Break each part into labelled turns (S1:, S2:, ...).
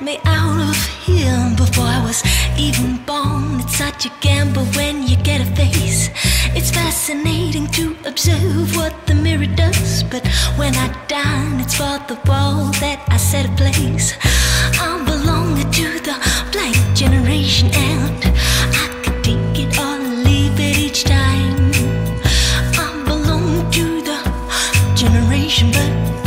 S1: me out of here before I was even born. It's such a gamble when you get a face. It's fascinating to observe what the mirror does, but when I dine, it's for the wall that I set a place. I'm belonging to the blank generation, and I could take it or leave it each time. I'm belonging to the generation, but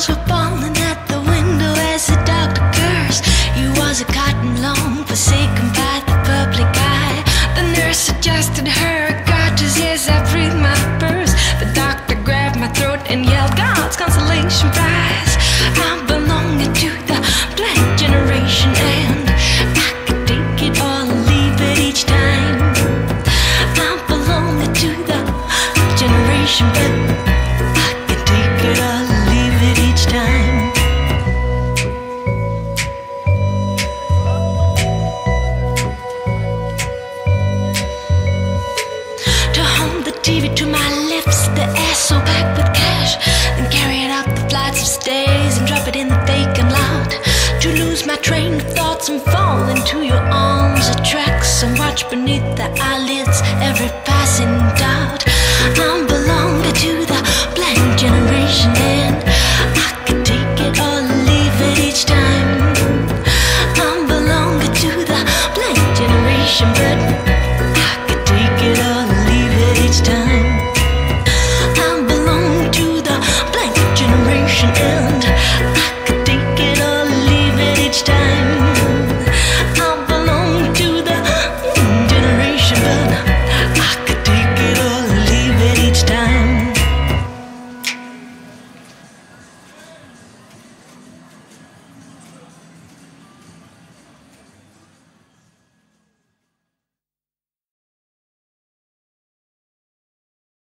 S1: Triangles were falling at the window as the doctor cursed. You was a cotton lawn forsaken by the public eye. The nurse adjusted her garters as I breathed my first. The doctor grabbed my throat and yelled, God's consolation prize. I'm belonging to the black generation and I could take it or leave it each time. I'm belonging to the generation, discovered in the vacant lot. To lose my train of thoughts and fall into your arms, attracts and watch beneath the eyelids every passing doubt. I'm belonging to the blank generation, and I can take it or leave it each time. I'm belonging to the blank generation, but